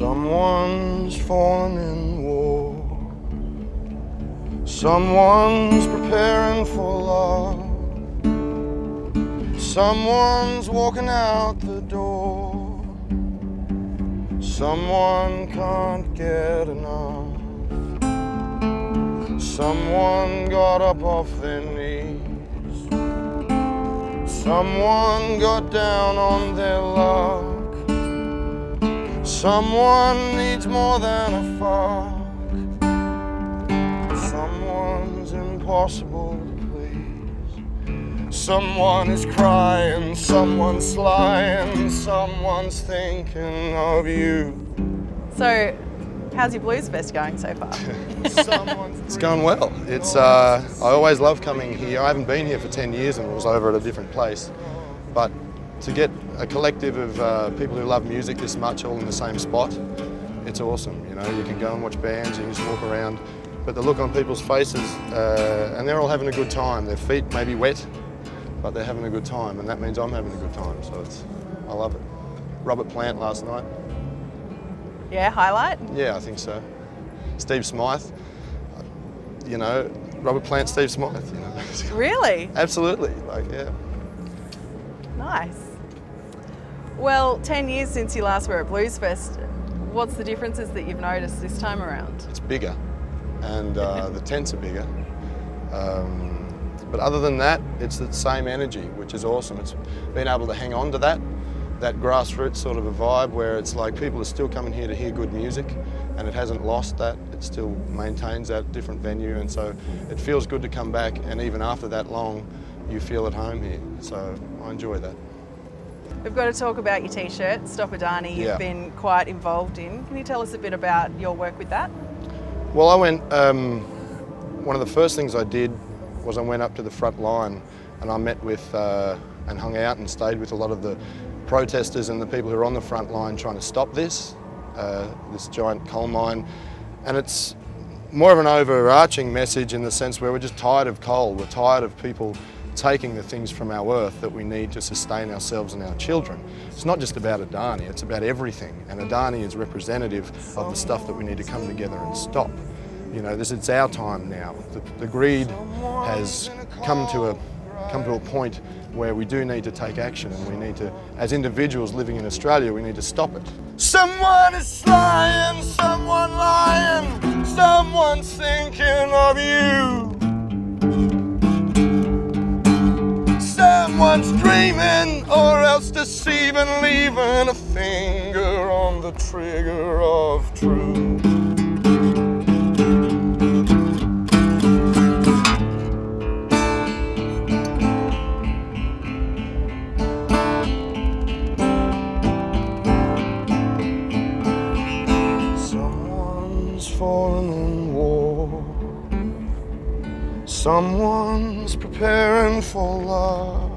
Someone's fallen in war. Someone's preparing for love. Someone's walking out the door. Someone can't get enough. Someone got up off their knees. Someone got down on their luck. Someone needs more than a fuck. Someone's impossible to please. Someone is crying, someone's lying, someone's thinking of you. So, how's your Bluesfest going so far? It's going well. It's uh, I always love coming here. I haven't been here for 10 years and it was over at a different place. But to get a collective of uh, people who love music this much all in the same spot, it's awesome. You know, you can go and watch bands, you can just walk around, but the look on people's faces, uh, and they're all having a good time. Their feet may be wet, but they're having a good time, and that means I'm having a good time. So it's, I love it. Robert Plant last night. yeah, highlight? Yeah, I think so. Steve Smythe. You know, Robert Plant, Steve Smythe. You know, Really? absolutely. Like, yeah. Nice. Well, 10 years since you last were at Bluesfest, what's the differences that you've noticed this time around? It's bigger, and uh, the tents are bigger. Um, but other than that, it's the same energy, which is awesome. It's been able to hang on to that, that grassroots sort of a vibe where it's like people are still coming here to hear good music, and it hasn't lost that. It still maintains that different venue, and so it feels good to come back. And even after that long, you feel at home here. So I enjoy that. We've got to talk about your t-shirt, Stop Adani, you've Yeah. been quite involved in. Can you tell us a bit about your work with that? Well, I went. Um, one of the first things I did was I went up to the front line and I met with uh, and hung out and stayed with a lot of the protesters and the people who are on the front line trying to stop this, uh, this giant coal mine. And it's more of an overarching message in the sense where we're just tired of coal. We're tired of people taking the things from our earth that we need to sustain ourselves and our children. It's not just about Adani, it's about everything. And Adani is representative of the stuff that we need to come together and stop. You know, this it's our time now. The, the greed has come to a come to a point where we do need to take action and we need to, as individuals living in Australia, we need to stop it. Someone is lying, someone lying, someone's thinking of you. Someone's dreaming or else deceiving, leaving a finger on the trigger of truth. Someone's fallen in war. Someone's preparing for love.